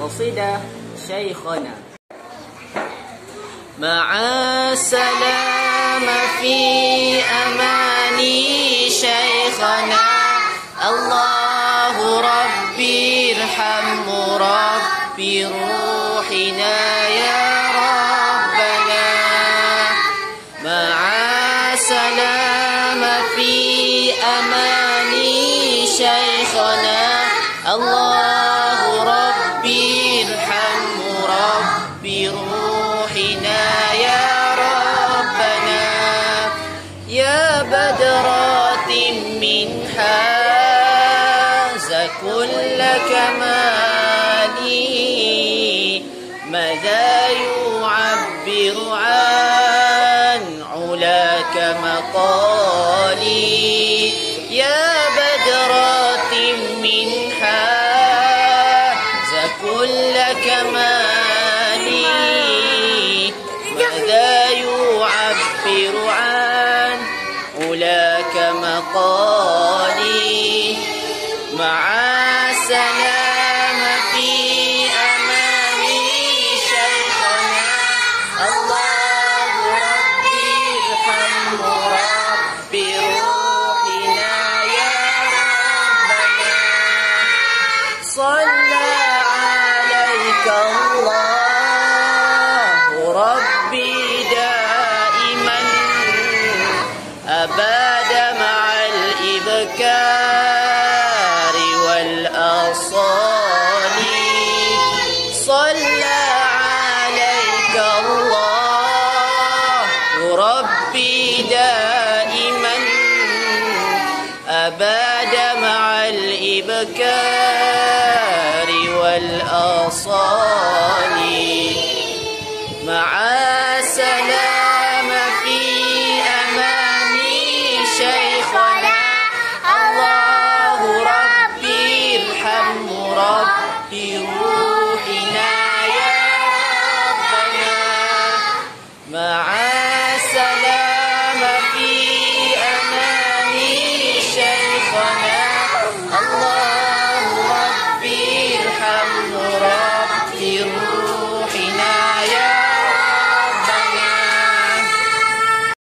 قصيدة شيخنا. مع السلامة في أماني شيخنا. الله ربي ارحم ربي روحنا حاز كل كمالي ماذا يعبر عن علاك مقالي مع السلام في أمامي شيخنا. الله ربي ارحم ربي روحنا يا ربنا. صلى الإبكار والأصال. صلى عليك الله. ربي دائما. أباد مع الإبكار والأصال. مع ما